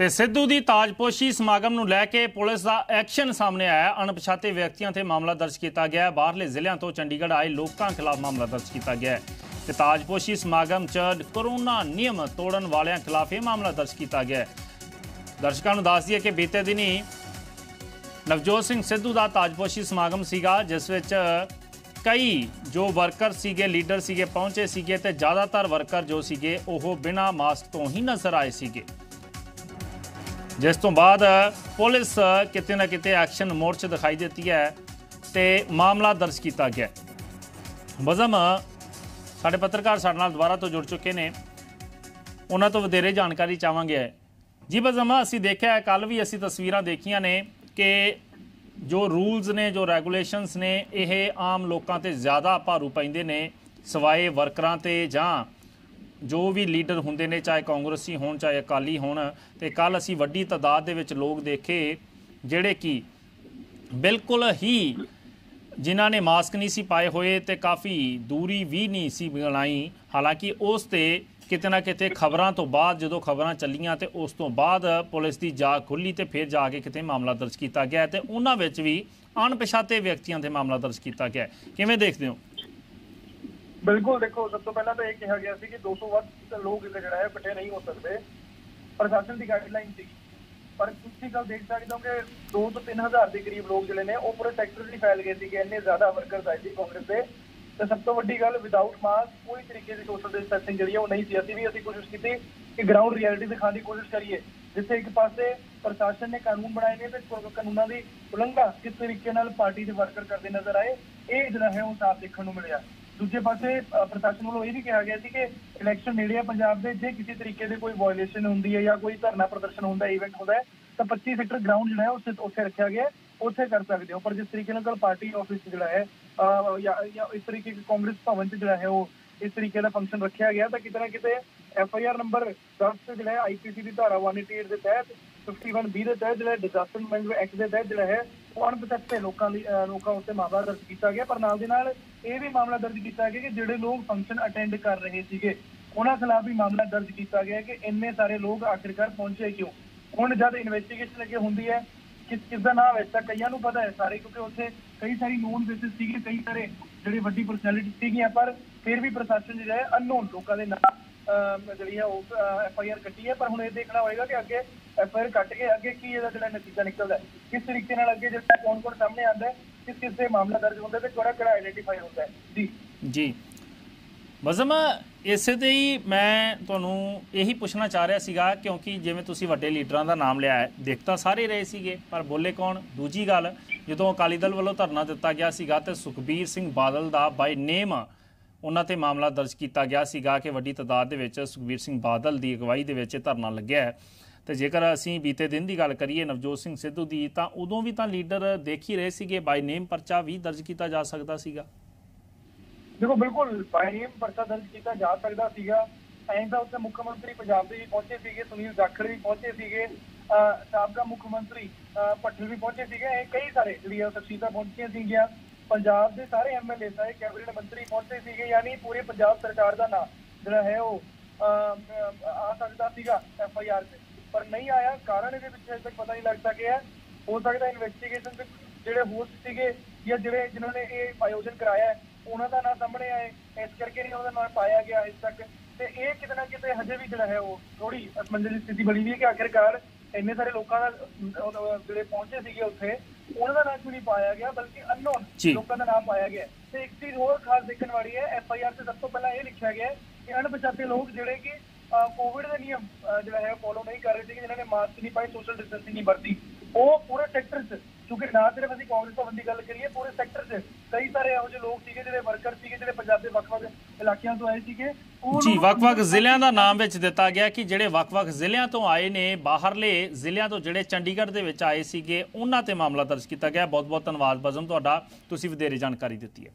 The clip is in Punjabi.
ਤੇ ਸਿੱਧੂ ਦੀ ਤਾਜਪੋਸ਼ੀ ਸਮਾਗਮ ਨੂੰ ਲੈ ਕੇ ਪੁਲਿਸ ਦਾ ਐਕਸ਼ਨ ਸਾਹਮਣੇ ਆਇਆ। ਅਣਪਛਾਤੇ ਵਿਅਕਤੀਆਂ ਤੇ ਮਾਮਲਾ ਦਰਜ ਕੀਤਾ ਗਿਆ ਹੈ। ਬਾਹਰਲੇ ਜ਼ਿਲ੍ਹਿਆਂ ਤੋਂ ਚੰਡੀਗੜ੍ਹ ਆਏ ਲੋਕਾਂ ਖਿਲਾਫ ਮਾਮਲਾ ਦਰਜ ਕੀਤਾ ਗਿਆ ਹੈ। ਤੇ ਤਾਜਪੋਸ਼ੀ ਸਮਾਗਮ 'ਚ ਕਰੋਨਾ ਨਿਯਮ ਤੋੜਨ ਵਾਲਿਆਂ ਖਿਲਾਫ ਇਹ ਮਾਮਲਾ ਦਰਜ ਕੀਤਾ ਗਿਆ ਹੈ। ਦਰਸ਼ਕਾਂ ਨੂੰ ਦੱਸ ਦਈਏ ਕਿ ਬੀਤੇ ਦਿਨੀ ਨਵਜੋਤ ਸਿੰਘ ਸਿੱਧੂ ਦਾ ਤਾਜਪੋਸ਼ੀ ਸਮਾਗਮ ਸੀਗਾ, ਜਿਸ ਵਿੱਚ ਕਈ ਜੋ ਵਰਕਰ ਸੀਗੇ, ਲੀਡਰ ਸੀਗੇ, ਪਹੁੰਚੇ ਸੀਗੇ ਤੇ ਜ਼ਿਆਦਾਤਰ ਵਰਕਰ ਜੋ ਸੀਗੇ, ਉਹ ਬਿਨਾਂ ਮਾਸਕ ਤੋਂ ਹੀ ਨਜ਼ਰ ਆਏ ਸੀਗੇ। ਜਿਸ ਤੋਂ ਬਾਅਦ ਪੁਲਿਸ ਕਿਤੇ ਨਾ ਕਿਤੇ ਐਕਸ਼ਨ ਮੋੜ 'ਚ ਦਿਖਾਈ ਦਿੱਤੀ ਹੈ ਤੇ ਮਾਮਲਾ ਦਰਜ ਕੀਤਾ ਗਿਆ ਬਜ਼ਮ ਸਾਡੇ ਪੱਤਰਕਾਰ ਸਾਡੇ ਨਾਲ ਦੁਬਾਰਾ ਤੋਂ ਜੁੜ ਚੁੱਕੇ ਨੇ। ਉਹਨਾਂ ਤੋਂ ਵਧੇਰੇ ਜਾਣਕਾਰੀ ਚਾਹਾਂਗੇ। ਜੀ ਬਜ਼ਮ ਅਸੀਂ ਦੇਖਿਆ ਕੱਲ ਵੀ ਅਸੀਂ ਤਸਵੀਰਾਂ ਦੇਖੀਆਂ ਨੇ ਕਿ ਜੋ ਰੂਲਸ ਨੇ, ਜੋ ਰੈਗੂਲੇਸ਼ਨਸ ਨੇ, ਇਹ ਆਮ ਲੋਕਾਂ ਤੇ ਜ਼ਿਆਦਾ ਭਾਰੂ ਪੈਂਦੇ ਨੇ, ਸਵਾਏ ਵਰਕਰਾਂ ਤੇ ਜਾਂ ਜੋ ਵੀ ਲੀਡਰ ਹੁੰਦੇ ਨੇ, ਚਾਹੇ ਕਾਂਗਰਸੀ ਹੋਣ, ਚਾਹੇ ਅਕਾਲੀ ਹੋਣ, ਤੇ ਕੱਲ ਅਸੀਂ ਵੱਡੀ ਤਾਦਾਦ ਦੇ ਵਿੱਚ ਲੋਕ ਦੇਖੇ, ਜਿਹੜੇ ਕਿ ਬਿਲਕੁਲ ਹੀ ਜਿਨ੍ਹਾਂ ਨੇ ਮਾਸਕ ਨਹੀਂ ਸੀ ਪਾਏ ਹੋਏ ਤੇ ਕਾਫੀ ਦੂਰੀ ਵੀ ਨਹੀਂ ਸੀ ਬਣਾਈ। ਹਾਲਾਂਕਿ ਉਸ ਤੇ ਕਿਤੇ ਨਾ ਕਿਤੇ ਖਬਰਾਂ ਤੋਂ ਬਾਅਦ, ਜਦੋਂ ਖਬਰਾਂ ਚੱਲੀਆਂ ਤੇ ਉਸ ਤੋਂ ਬਾਅਦ ਪੁਲਿਸ ਦੀ ਜਾਂਚ ਖੁੱਲੀ ਤੇ ਫਿਰ ਜਾ ਕੇ ਕਿਤੇ ਮਾਮਲਾ ਦਰਜ ਕੀਤਾ ਗਿਆ ਤੇ ਉਹਨਾਂ ਵਿੱਚ ਵੀ ਅਣਪਛਾਤੇ ਵਿਅਕਤੀਆਂ ਤੇ ਮਾਮਲਾ ਦਰਜ ਕੀਤਾ ਗਿਆ ਕਿਵੇਂ ਦੇਖਦੇ ਹੋ? ਬਿਲਕੁਲ ਦੇਖੋ, ਸਭ ਤੋਂ ਪਹਿਲਾਂ ਤਾਂ ਇਹ ਕਿਹਾ ਗਿਆ ਸੀ ਕਿ 200 ਵੱਧ ਲੋਕ ਇੱਥੇ ਜਿਹੜਾ ਹੈ ਇਕੱਠੇ ਨਹੀਂ ਹੋ ਸਕਦੇ। ਪ੍ਰਸ਼ਾਸਨ ਦੀ ਗਾਈਡਲਾਈਨ ਸੀ ਪਰ ਤੁਸੀਂ ਕੱਲ ਦੇਖ ਸਕਦੇ ਹੋ ਕਿ 2 ਤੋਂ 3000 ਦੇ ਕਰੀਬ ਲੋਕ ਜਿਹੜੇ ਨੇ, ਉਹ ਪੂਰੇ ਸੈਕਟਰ 'ਚ ਫੈਲ ਗਏ ਸੀਗੇ, ਇੰਨੇ ਜ਼ਿਆਦਾ ਵਰਕਰਸ ਆਏ ਸੀ ਕਾਂਗਰਸ ਦੇ। ਤੇ ਸਭ ਤੋਂ ਵੱਡੀ ਗੱਲ ਵਿਦਆਊਟ ਮਾਸਕ ਕੋਈ ਤਰੀਕੇ ਦੀ ਸੋਸ਼ਲ ਡਿਸਟੈਂਸਿੰਗ ਜਿਹੜੀ ਉਹ ਨਹੀਂ ਸੀ। ਅਸੀਂ ਵੀ ਅਸੀਂ ਕੋਸ਼ਿਸ਼ ਕੀਤੀ ਕਿ ਗਰਾਊਂਡ ਰਿਐਲਿਟੀ ਦਿਖਾਉਣ ਦੀ ਕੋਸ਼ਿਸ਼ ਕਰੀਏ, ਜਿੱਥੇ ਇੱਕ ਪਾਸੇ ਪ੍ਰਸ਼ਾਸਨ ਨੇ ਕਾਨੂੰਨ ਬਣਾਏ ਨੇ ਤੇ ਕਾਨੂੰਨਾਂ ਦੀ ਉਲੰਘਣਾ ਕਿਸ ਤਰੀਕੇ ਨਾਲ ਪਾਰਟੀ ਦੇ ਵਰਕਰ ਕਰਦੇ ਨਜ਼ਰ ਆਏ, ਇਹ ਜਿਹੜਾ ਹੈ ਉਹ ਸਾਫ਼ ਦੇਖਣ ਨੂੰ ਮਿਲਿਆ। ਦੂਜੇ ਪਾਸੇ ਪ੍ਰਸ਼ਾਸਨ ਵੱਲੋਂ ਇਹ ਵੀ ਕਿਹਾ ਗਿਆ ਸੀ ਕਿ ਇਲੈਕਸ਼ਨ ਨੇੜੇ ਆ ਪੰਜਾਬ ਦੇ, ਜੇ ਕਿਸੇ ਤਰੀਕੇ ਦੇ ਕੋਈ ਵਾਇਓਲੇਸ਼ਨ ਹੁੰਦੀ ਹੈ ਜਾਂ ਕੋਈ ਧਰਨਾ ਪ੍ਰਦਰਸ਼ਨ ਹੁੰਦਾ ਹੈ ਇਵੈਂਟ ਹੁੰਦਾ ਹੈ, ਤਾਂ 25 ਸੈਕਟਰ ਗਰਾਊਂਡ ਜਿਹੜਾ ਹੈ, ਉੱਥੇ ਉੱਥੇ ਰੱਖਿਆ ਗਿਆ ਉੱਥੇ ਕਰ ਸਕਦੇ ਹੋ। ਪਰ ਜਿਸ ਤਰੀਕੇ ਨਾਲ ਪਾਰਟੀ ਆਫਿਸ ਜਿਹੜਾ ਹੈ ਜਾਂ ਇਸ ਤਰੀਕੇ ਦੇ ਕਾਂਗਰਸ ਭਵਨ 'ਚ ਜਿਹੜਾ ਹੈ, ਉਹ ਇਸ ਤਰੀਕੇ ਦਾ ਫੰਕਸ਼ਨ ਰੱਖਿਆ ਗਿਆ, ਤਾਂ ਕਿਤੇ ਨਾ ਕਿਤੇ ਐਫ ਆਈ ਆਰ ਨੰਬਰ 10 ਤੇ ਜਿਹੜਾ ਹੈ ਆਈਪੀਸੀ ਦੀ ਧਾਰਾ 188 ਦੇ ਤਹਿਤ 51 ਬੀ ਦੇ ਤਹਿਤ ਜਿਹੜਾ ਡਿਜ਼ਾਸਟਰ ਮੈਨੇਜਮੈਂਟ ਐਕਟ ਦੇ ਤਹਿਤ ਜਿਹੜਾ ਹੈ ਉਹ ਅਣਪਛਾਤੇ ਲੋਕਾਂ ਦੀ ਲੋਕਾਂ ਉੱਤੇ ਮਾਮਲਾ ਦਰਜ ਕੀਤਾ ਗਿਆ, ਪਰ ਨਾਲ ਦੇ ਨਾਲ ਇਹ ਵੀ ਮਾਮਲਾ ਦਰਜ ਕੀਤਾ ਗਿਆ ਕਿ ਜਿਹੜੇ ਲੋਕ ਫੰਕਸ਼ਨ ਅਟੈਂਡ ਕਰ ਰਹੇ ਸੀਗੇ, ਉਹਨਾਂ ਖਿਲਾਫ ਵੀ ਮਾਮਲਾ ਦਰਜ ਕੀਤਾ ਗਿਆ ਕਿ ਇੰਨੇ ਸਾਰੇ ਲੋਕ ਆਖਿਰਕਾਰ ਪਹੁੰਚੇ ਕਿਉਂ? ਹੁਣ ਜਦ ਇਨਵੈਸਟੀਗੇਸ਼ਨ ਅੱਗੇ ਹੁੰਦੀ ਹੈ, ਕਿਸ ਕਿਸ ਦਾ ਨਾਮ ਹੈ ਤਾਂ ਕਈਆਂ ਨੂੰ ਪਤਾ ਹੈ ਸਾਰੇ, ਕਿਉਂਕਿ ਉੱਥੇ ਕਈ ਸਾਰੀ ਨੋਨ ਬੇਸਿਸ ਸੀਗੇ, ਕਈ ਸਾਰੇ ਜਿਹੜੀ ਵੱਡੀ ਪਰਸਨੈਲਿਟੀ ਸੀਗੀਆਂ, ਪਰ ਫਿਰ ਵੀ ਪ੍ਰਸ਼ਾਸਨ ਜਿਹੜਾ ਹੈ ਅਨਨੋਨ ਲੋਕਾਂ ਦੇ ਨਾਮ ਜਿਹੜੀ ਹੈ ਉਹ ਐਫ ਆਈ ਆਰ ਕੱਟੀ ਹੈ ਪਰ ਹੁਣ ਇਹ ਦੇਖਣਾ ਹੋਏਗਾ ਕਿ ਅੱਗੇ ਐਫ ਆਈ ਆਰ ਕੱਟ ਕੇ ਅੱਗੇ ਕੀ ਇਹਦਾ ਜਿਹੜਾ ਨਤੀਜਾ ਨਿਕਲਦਾ ਕਿਸ ਤਰੀਕੇ ਨਾਲ ਅੱਗੇ ਜਿਹੜਾ ਕੌਣ ਕੌਣ ਸਾਹਮਣੇ ਆਉਂਦਾ ਕਿਸ ਕਿਸ ਦੇ ਮਾਮਲਾ ਦਰਜ ਹੁੰਦਾ ਤੇ ਕਿਹੜਾ ਕਿਹੜਾ ਆਈਡੈਂਟੀਫਾਈ ਹੁੰਦਾ ਜੀ। ਜੀ। ਬਜ਼ਮ ਇਸੇ ਤੇ ਹੀ ਮੈਂ ਤੁਹਾਨੂੰ ਇਹੀ ਪੁੱਛਣਾ ਚਾਹ ਰਿਹਾ ਸੀਗਾ, ਕਿਉਂਕਿ ਜਿਵੇਂ ਤੁਸੀਂ ਵੱਡੇ ਲੀਡਰਾਂ ਦਾ ਨਾਮ ਲਿਆ ਹੈ, ਦੇਖ ਤਾਂ ਸਾਰੇ ਰਹੇ ਸੀਗੇ, ਪਰ ਬੋਲੇ ਕੌਣ? ਦੂਜੀ ਗੱਲ, ਜਦੋਂ ਅਕਾਲੀ ਦਲ ਵੱਲੋਂ ਧਰਨਾ ਦਿੱਤਾ ਗਿਆ ਸੀਗਾ ਤੇ ਸੁਖਬੀਰ ਸਿੰਘ ਬਾਦਲ ਦਾ ਬਾਈ ਨੇਮ ਉਹਨਾਂ ਤੇ ਮਾਮਲਾ ਦਰਜ ਕੀਤਾ ਗਿਆ ਸੀਗਾ ਕਿ ਵੱਡੀ ਤਾਦਾਦ ਦੇ ਵਿੱਚ ਸੁਖਬੀਰ ਸਿੰਘ ਬਾਦਲ ਦੀ ਅਗਵਾਈ ਦੇ ਵਿੱਚ ਧਰਨਾ ਲੱਗਿਆ ਹੈ। ਤੇ ਜੇਕਰ ਅਸੀਂ ਬੀਤੇ ਦਿਨ ਦੀ ਗੱਲ ਕਰੀਏ ਨਵਜੋਤ ਸਿੰਘ ਸਿੱਧੂ ਦੀ, ਤਾਂ ਉਦੋਂ ਵੀ ਤਾਂ ਲੀਡਰ ਦੇਖ ਹੀ ਰਹੇ ਸੀਗੇ ਬਾਈ ਨੇਮ ਪਰਚਾ ਵੀ ਦਰਜ ਕੀਤਾ ਜਾ ਸਕਦਾ ਸੀਗਾ। ਦੇਖੋ, ਬਿਲਕੁਲ ਬਾਈਨੇਮ ਪਰਚਾ ਦਰਜ ਕੀਤਾ ਜਾ ਸਕਦਾ ਸੀਗਾ। ਐਂ ਤਾਂ ਉੱਥੇ ਮੁੱਖ ਮੰਤਰੀ ਪੰਜਾਬ ਦੇ ਵੀ ਪਹੁੰਚੇ ਸੀਗੇ, ਸੁਨੀਲ ਜਾਖੜ ਵੀ ਪਹੁੰਚੇ ਸੀਗੇ ਸਾਬਕਾ ਮੁੱਖ ਮੰਤਰੀ ਅਹ ਵੀ ਪਹੁੰਚੇ ਸੀਗੇ। ਇਹ ਕਈ ਸਾਰੇ ਜਿਹੜੀਆਂ ਸ਼ਖਸੀਅਤਾਂ ਪਹੁੰਚੀਆਂ ਸੀਗੀਆਂ। ਪੰਜਾਬ ਦੇ ਸਾਰੇ ਐਮਐਲਏ ਸਾਰੇ ਕੈਬਨਿਟ ਮੰਤਰੀ ਪਹੁੰਚੇ ਸੀਗੇ, ਯਾਨੀ ਪੂਰੇ ਪੰਜਾਬ ਸਰਕਾਰ ਦਾ ਨਾਮ ਜਿਹੜਾ ਹੈ ਉਹ ਆ ਸਕਦਾ ਸੀਗਾ ਐਫ ਤੇ। ਪਰ ਨਹੀਂ ਆਇਆ, ਕਾਰਨ ਇਹਦੇ ਵਿੱਚ ਅਜੇ ਤੱਕ ਪਤਾ ਨਹੀਂ ਲੱਗ ਸਕਿਆ। ਹੋ ਸਕਦਾ ਇਨਵੈਸਟੀਗੇਸ਼ਨ ਦੇ ਜਿਹੜੇ ਹੋਸਟ ਸੀਗੇ ਜਾਂ ਜਿਹੜੇ ਜਿਨ੍ਹਾਂ ਨੇ ਇਹ ਆਯੋਜਨ ਕਰਾਇਆ ਉਹਨਾਂ ਦਾ ਨਾਂ ਸਾਹਮਣੇ ਆਏ। ਇਸ ਕਰਕੇ ਨਹੀਂ ਉਹਦਾ ਨਾਂ ਪਾਇਆ ਗਿਆ ਇਸ ਤੱਕ। ਤੇ ਇਹ ਕਿਤੇ ਨਾ ਕਿਤੇ ਹਜੇ ਵੀ ਜਿਹੜਾ ਹੈ ਉਹ ਥੋੜੀ ਅਸਮੰਜਸ ਦੀ ਸਥਿਤੀ ਬਣੀ ਹੋਈ ਹੈ ਕਿ ਆਖਿਰਕਾਰ ਇੰਨੇ ਸਾਰੇ ਲੋਕਾਂ ਦਾ ਜਿਹੜੇ ਪਹੁੰਚੇ ਸੀਗੇ ਉੱਥੇ ਉਹਨਾਂ ਦਾ ਨਾਮ ਕਿਉਂ ਨਹੀਂ ਪਾਇਆ ਗਿਆ ਬਲਕਿ ਅਨਨੋਨ। ਲੋਕਾਂ ਦਾ ਨਾਮ ਪਾਇਆ ਗਿਆ। ਤੇ ਇੱਕ ਚੀਜ਼ ਹੋਰ ਖਾਸ ਦੇਖਣ ਵਾਲੀ ਹੈ ਐਫ ਆਈ ਆਰ ਤੇ ਸਭ ਤੋਂ ਪਹਿਲਾਂ ਇਹ ਲਿਖਿਆ ਗਿਆ ਕਿ ਅਣਪਛਾਤੇ ਲੋਕ ਜਿਹੜੇ ਕਿ ਕੋਵਿਡ ਦੇ ਨਿਯਮ ਜਿਹੜਾ ਹੈ ਫੋਲੋ ਨਹੀਂ ਕਰ ਰਹੇ ਸੀ ਜਿਨ੍ਹਾਂ ਨੇ ਮਾਸਕ ਨਹੀਂ ਪਾਏ ਸੋਸ਼ਲ ਡਿਸਟੈਂਸਿੰਗ ਨਹੀਂ ਵਰਤੀ ਉਹ ਪੂਰੇ ਸੈਕਟਰ 'ਚ ਕਿਉਂਕਿ ਨਾ ਸਿਰਫ ਅਸੀਂ ਕਾਂਗਰਸ ਭਵਨ ਦੀ ਗੱਲ ਕਰੀਏ ਪੂਰੇ ਸੈਕਟਰ 'ਚ ਕਈ ਸਾਰੇ ਇਹੋ ਜਿਹੇ ਲੋਕ ਸੀਗੇ ਜਿਹੜੇ ਵਰਕਰ ਸੀਗੇ ਜਿਹੜੇ ਇਲਾਕਿਆਂ ਤੋਂ ਆਏ ਸੀਗੇ ਜੀ ਵੱਖ-ਵੱਖ ਜ਼ਿਲ੍ਹਿਆਂ ਦਾ ਨਾਮ ਵਿੱਚ ਦਿੱਤਾ ਗਿਆ ਕਿ ਜਿਹੜੇ ਵੱਖ-ਵੱਖ ਜ਼ਿਲ੍ਹਿਆਂ ਤੋਂ ਆਏ ਨੇ ਬਾਹਰਲੇ ਜ਼ਿਲ੍ਹਿਆਂ ਤੋਂ ਜਿਹੜੇ ਚੰਡੀਗੜ੍ਹ ਦੇ ਵਿੱਚ ਆਏ ਸੀਗੇ ਉਹਨਾਂ ਤੇ ਮਾਮਲਾ ਦਰਜ ਕੀਤਾ ਗਿਆ। ਬਹੁਤ-ਬਹੁਤ ਧੰਨਵਾਦ ਬਜ਼ਮ ਤੁਹਾਡਾ। ਤੁਸੀਂ ਵਧੇਰੇ ਜਾਣਕਾਰੀ ਦਿੱਤੀ ਹੈ।